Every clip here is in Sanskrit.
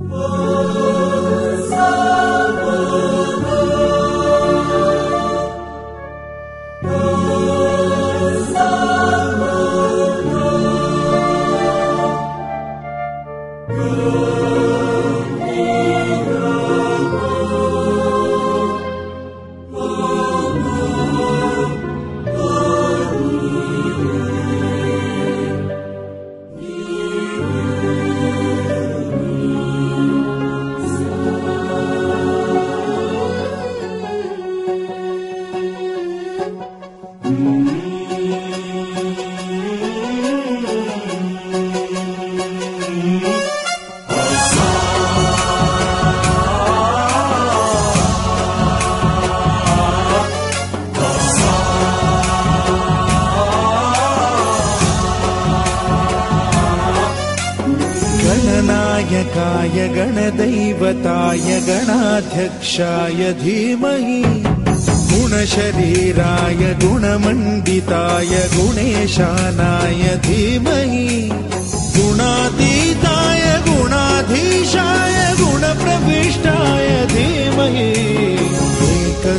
Good. गणनायकाय गणदैवताय गणाध्यक्षाय धीमहि गुणशरीराय गुणमण्डिताय गुणेशानाय धीमहि गुणातीताय गुणाधीशाय गुणप्रविष्टाय धीमहि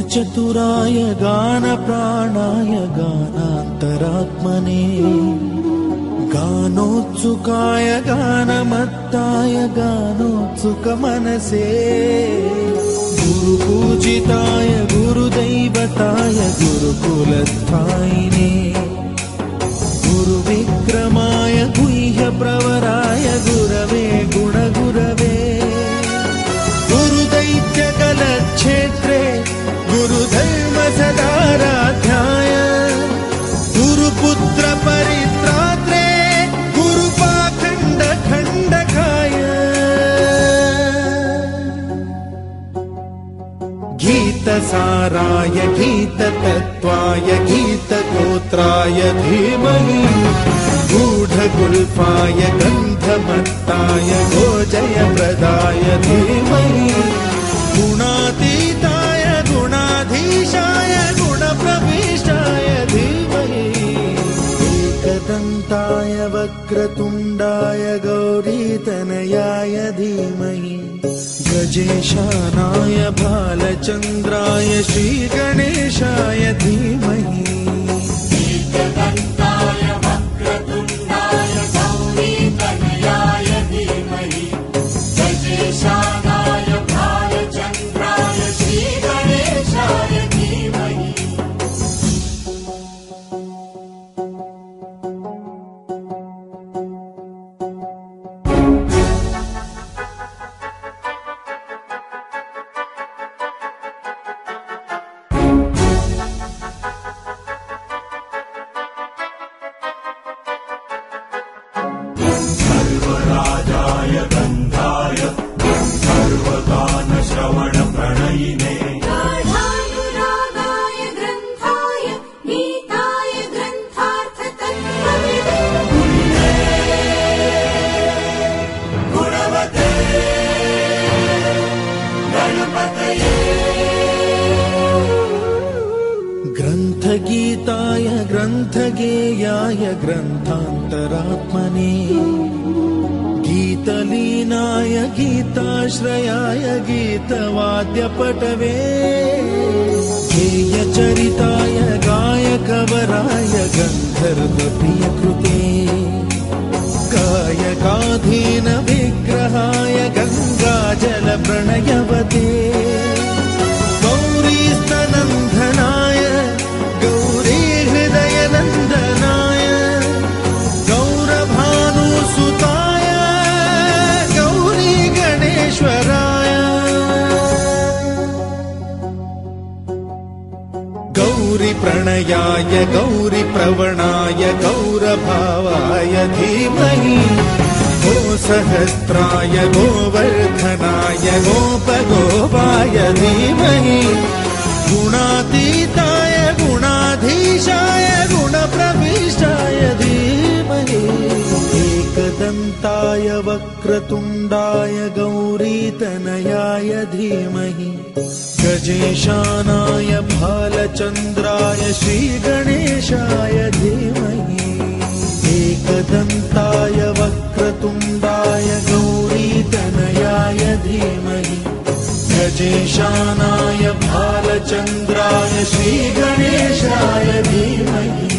गानचतुराय गानप्राणाय गानान्तरात्मने गानोत्सुकाय गानमत्ताय गानोत्सुकमनसे गुरुपूजिताय गुरुदैवताय गुरुकुलस्थायिने सदाराध्याय। गुरुपुत्रपरित्रात्रे गुरुपाखण्डखण्डकाय। गीतसाराय गीततत्त्वाय गीतगोत्राय धीमहि। गूढगुल्फाय गन्धमत्ताय गोजयप्रदाय धीमहि वक्रतुण्डाय गौरीतनयाय धीमहि। गजेशानाय भालचन्द्राय श्रीगणेशाय धीमहि लीनाय गीताश्रयाय गीतवाद्यपटवे। हेयचरिताय गायकवराय गन्धर्वप्रियकृते। गायकाधीन विग्रहाय गङ्गाजलप्रणयवदे गौरी गौरिप्रणयाय गौरिप्रवणाय गौरभावाय धीमहि। गो सहस्राय गोवर्धनाय गोपगोपाय धीमहि। गुणातीताय एकदन्ताय वक्रतुण्डाय गौरीतनयाय धीमहि। गजेशानाय भालचन्द्राय श्रीगणेशाय धीमहि। एकदन्ताय वक्रतुण्डाय गौरीतनयाय धीमहि। गजेशानाय भालचन्द्राय श्रीगणेशाय धीमहि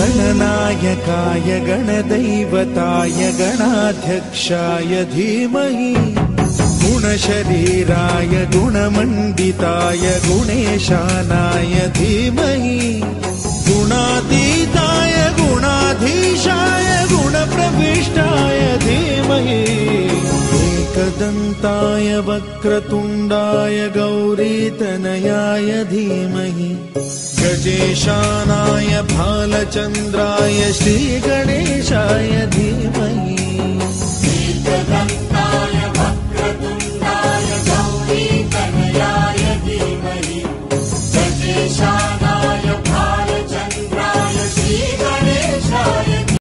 गणनायकाय गणदैवताय गणाध्यक्षाय धीमहि। गुणशरीराय गुणमण्डिताय गुणेशानाय धीमहि। गुणातीताय गुणाधीशाय गुणप्रविष्टाय धीमहि। एकदन्ताय वक्रतुण्डाय गौरीतनयाय धीमहि गजेशानाय भालचन्द्राय श्रीगणेशाय धीमहि